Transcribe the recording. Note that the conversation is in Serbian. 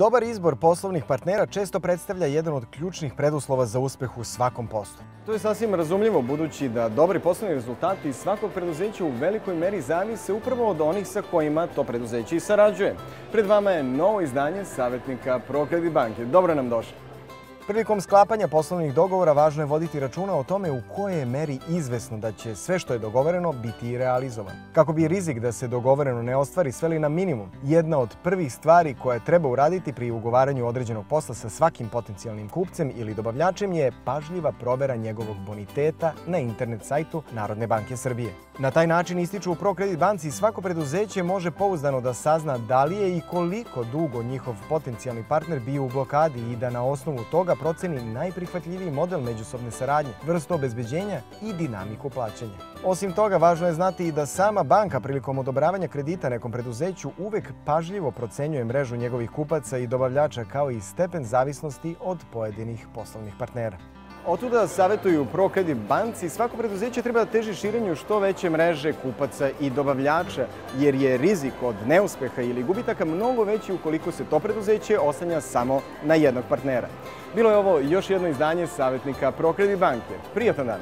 Dobar izbor poslovnih partnera često predstavlja jedan od ključnih preduslova za uspeh u svakom poslu. To je sasvim razumljivo budući da dobri poslovni rezultati svakog preduzeća u velikoj meri zavise upravo od onih sa kojima to preduzeće i sarađuje. Pred vama je novo izdanje savjetnika Prokredi banke. Dobro nam došli. Prilikom sklapanja poslovnih dogovora važno je voditi računa o tome u koje je meri izvesno da će sve što je dogovoreno biti i realizovano. Kako bi rizik da se dogovoreno ne ostvari sveli na minimum, jedna od prvih stvari koje treba uraditi pri ugovaranju određenog posla sa svakim potencijalnim kupcem ili dobavljačem je pažljiva provera njegovog boniteta na internet sajtu Narodne banke Srbije. Na taj način ističu u ProKredit banci svako preduzeće može pouzdano da sazna da li je i koliko dugo njihov potencijalni partner bio u blokadi i da na osnovu toga proceni najprihvatljiviji model međusobne saradnje, vrstu obezbeđenja i dinamiku plaćanja. Osim toga, važno je znati i da sama banka prilikom odobravanja kredita nekom preduzeću uvek pažljivo procenjuje mrežu njegovih kupaca i dobavljača kao i stepen zavisnosti od pojedinih poslovnih partnera. Otuda savjetuju ProKredit banci, svako preduzeće treba da teži širenju što veće mreže kupaca i dobavljača, jer je rizik od neuspeha ili gubitaka mnogo veći ukoliko se to preduzeće oslanja samo na jednog partnera. Bilo je ovo još jedno izdanje savjetnika ProKredit banke. Prijatan dan!